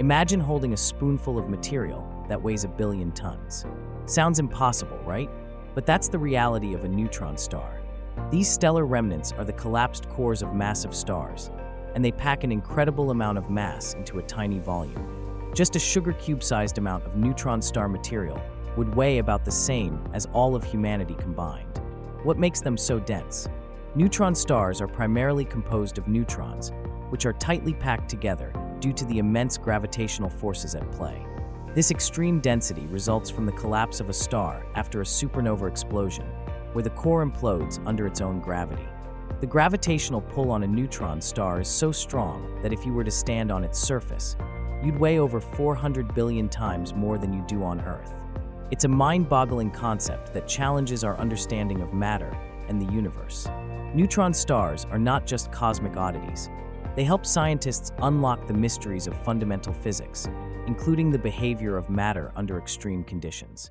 Imagine holding a spoonful of material that weighs a billion tons. Sounds impossible, right? But that's the reality of a neutron star. These stellar remnants are the collapsed cores of massive stars, and they pack an incredible amount of mass into a tiny volume. Just a sugar cube sized amount of neutron star material would weigh about the same as all of humanity combined. What makes them so dense? Neutron stars are primarily composed of neutrons, which are tightly packed together due to the immense gravitational forces at play. This extreme density results from the collapse of a star after a supernova explosion, where the core implodes under its own gravity. The gravitational pull on a neutron star is so strong that if you were to stand on its surface, you'd weigh over 400 billion times more than you do on Earth. It's a mind boggling concept that challenges our understanding of matter and the universe. Neutron stars are not just cosmic oddities, they help scientists unlock the mysteries of fundamental physics, including the behavior of matter under extreme conditions.